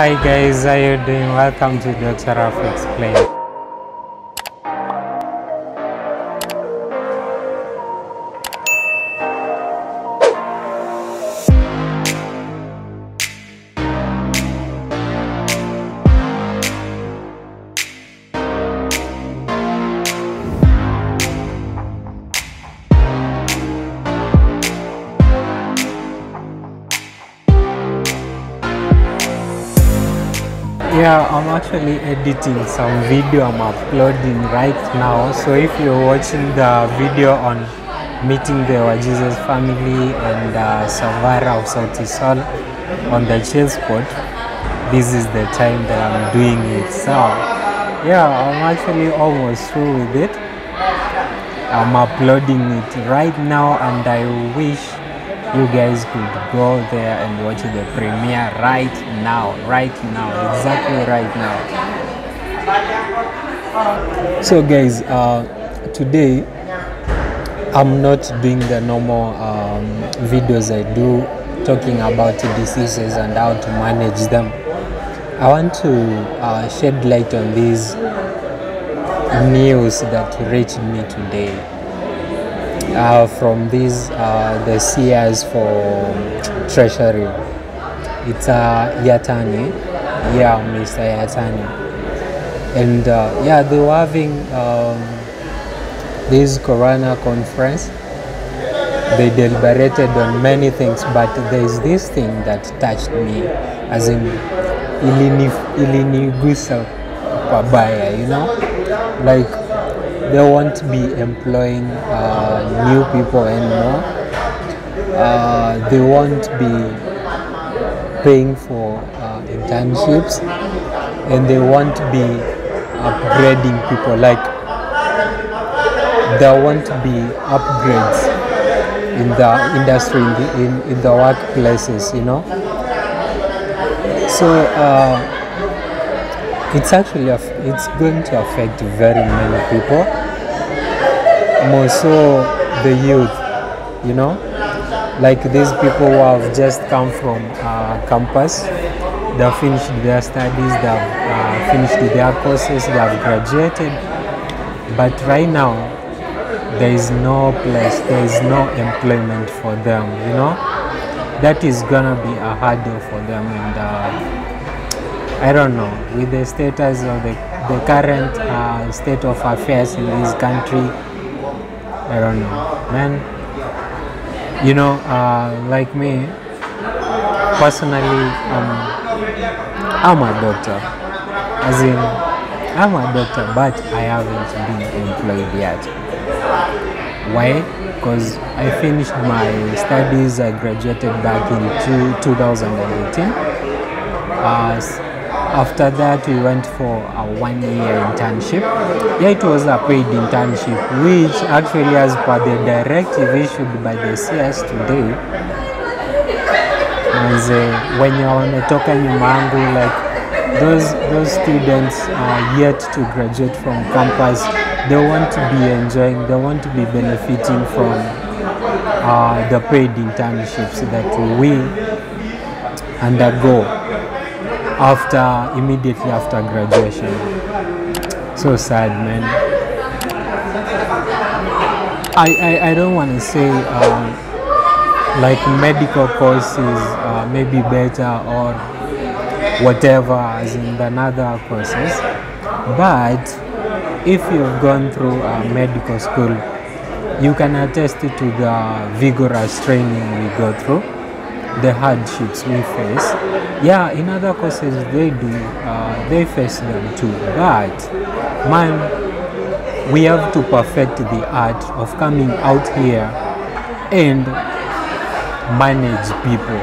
Hi guys, how you doing? Welcome to Dr. Raph Explain. Yeah, I'm actually editing some video I'm uploading right now. So if you're watching the video on meeting the Jesus family and uh, Savara of Sol on the chill spot, this is the time that I'm doing it. So yeah, I'm actually almost through with it. I'm uploading it right now and I wish you guys could go there and watch the premiere right now, right now, exactly right now. So, guys, uh, today I'm not doing the normal um, videos I do talking about diseases and how to manage them. I want to uh, shed light on these news that reached me today uh, from these uh, the seers for treasury. It's uh, Yatani, yeah, Mr. Yatani, and uh, yeah, they were having um, this Corona conference. They deliberated on many things, but there is this thing that touched me, as in ilini- ilinigusa pabaya, you know, like they won't be employing uh, new people anymore. Uh, they won't be paying for uh, internships and they won't be upgrading people. Like there won't be upgrades in the industry, in the, in, in the workplaces, you know. So uh, it's actually it's going to affect very many people more so the youth you know? Like these people who have just come from uh, campus they have finished their studies they have uh, finished their courses they have graduated. But right now there is no place there is no employment for them you know? That is gonna be a hurdle for them and uh, I don't know, with the status of the, the current uh, state of affairs in this country, I don't know. Man, you know, uh, like me, personally, um, I'm a doctor. As in, I'm a doctor, but I haven't been employed yet. Why? Because I finished my studies, I graduated back in two, 2018. Uh, after that we went for a one year internship. Yeah it was a paid internship which actually as per the directive issued by the cs today. Manze wenye wametoka nyuma yangu like those, those students are yet to graduate from campus. They want to be enjoying they want to be benefiting from uh, the paid internships that we undergo after immediately after graduation. So sad, man. I, I, I don't want to say um, like medical courses uh, may be better or whatever as in than other courses, but if you've gone through a medical school, you can attest to the vigorous training we go through the hardships we face. Yeah, in other courses they do, uh, they face them too. But man, we have to perfect the art of coming out here and manage people.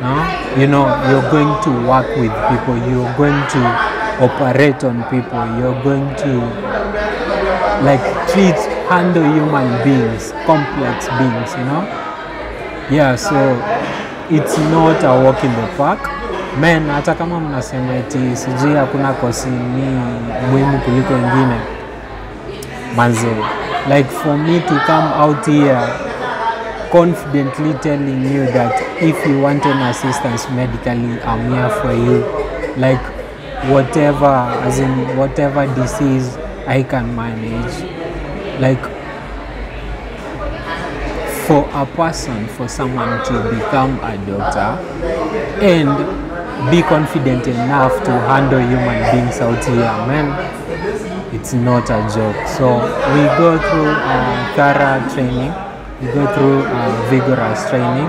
No? You know, you're going to work with people, you're going to operate on people, you're going to like treat, handle human beings, complex beings, you know? Yeah so it's not a walk in the park. Men hata kama mnasema eti sijui hakuna kosi ni muhimu kuliko ingine manze like for me to come out here confidently telling you that if you want an assistance medically i'm here for you. Like whatever as in whatever disease i can manage. Like for a person for someone to become a doctor and be confident enough to handle human beings out here man it's not a joke. So we go through uh, thorough training. We go through uh, vigorous training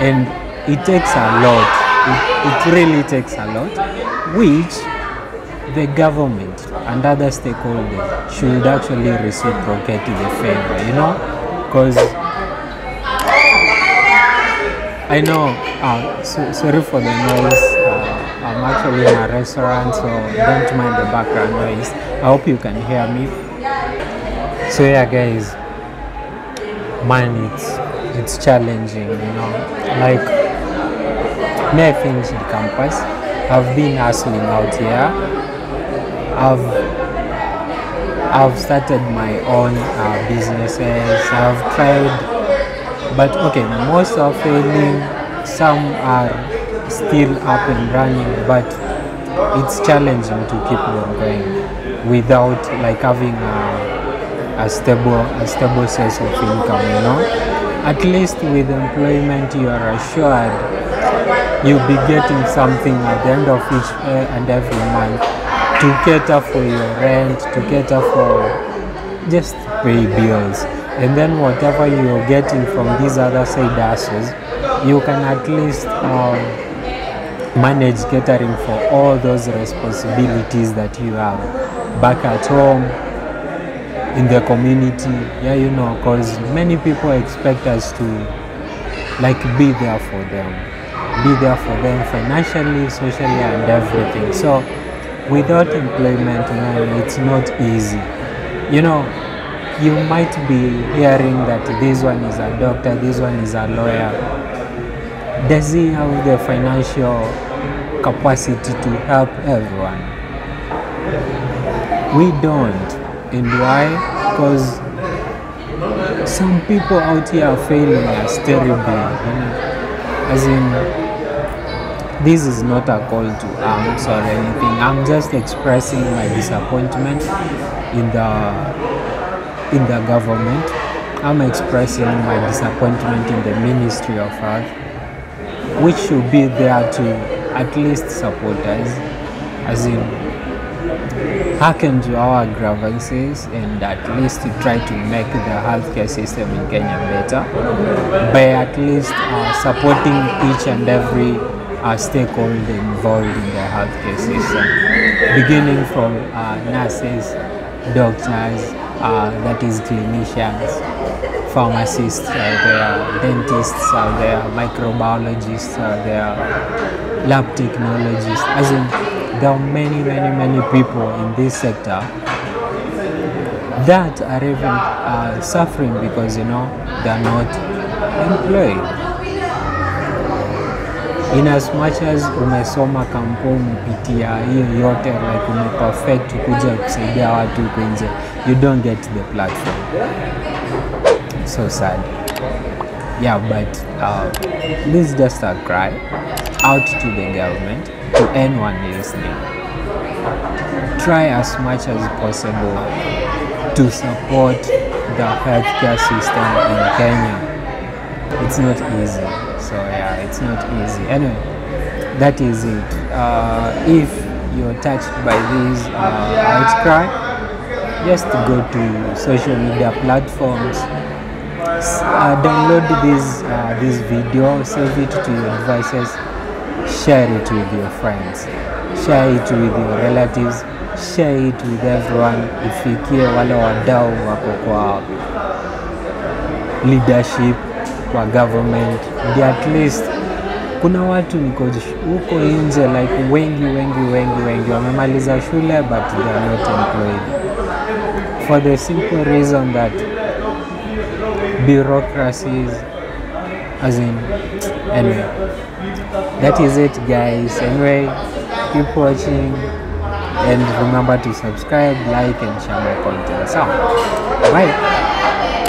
and it takes a lot. It, it really takes a lot which the government and other stakeholders should actually reciprocate the favor you know because I know, uh, so, sorry for the noise. Uh, I'm actually in a restaurant, so don't mind the background noise. I hope you can hear me. So yeah, guys, man, it's it's challenging, you know. Like me, I finished the campus. I've been hustling out here. I've I've started my own uh, businesses. I've tried but okay most are failing some are still up and running but it's challenging to keep them going without like having a, a stable a stable source of income you know? At least with employment you are assured you'll be getting something at the end of each uh, and every month to cater for your rent to cater for just pay bills and then whatever you're getting from these other side hustles you can at least um, manage catering for all those responsibilities that you have back at home in the community. Yeah you know because many people expect us to like be there for them be there for them financially socially and everything. So without employment man it's not easy. You know you might be hearing that this one is a doctor, this one is a lawyer. Does he have the financial capacity to help everyone? We don't. And why? Because some people out here are failing as terribly. You know? As in, this is not a call to arms or anything. I'm just expressing my disappointment in the in the government. I'm expressing my disappointment in the Ministry of Health, which should be there to at least support us, as in hearken to our grievances and at least try to make the healthcare system in Kenya better by at least uh, supporting each and every uh, stakeholder involved in the healthcare system, beginning from uh, nurses, doctors, uh, that is clinicians, pharmacists are there, dentists are there, microbiologists are there, lab technologists. As in, there are many, many, many people in this sector that are even uh, suffering because you know they are not employed. In as umesoma kampuni umepitia hiyo yote like umeperfect kuja kusaidia watu huko nje you don't get the platform. So sad. Yeah but uh, this is just a cry out to the government to anyone listening try as much as possible to support the healthcare system in Kenya it's not easy. So yeah it's not easy. Anyway that is it. Uh, if you're touched by this uh, outcry just go to social media platforms. Uh, download this uh, this video. Save it to your devices. Share it with your friends. Share it with your relatives. Share it with everyone. If ifikie wale wadau wako kwa leadership kwa government. Ndio at least kuna watu niko huko nje like wengi wengi wengi wengi. Wamemaliza shule but they are not employed. For the simple reason that bureaucracies as in anyway. That is it guys. Anyway keep watching and remember to subscribe like and share my content. So bye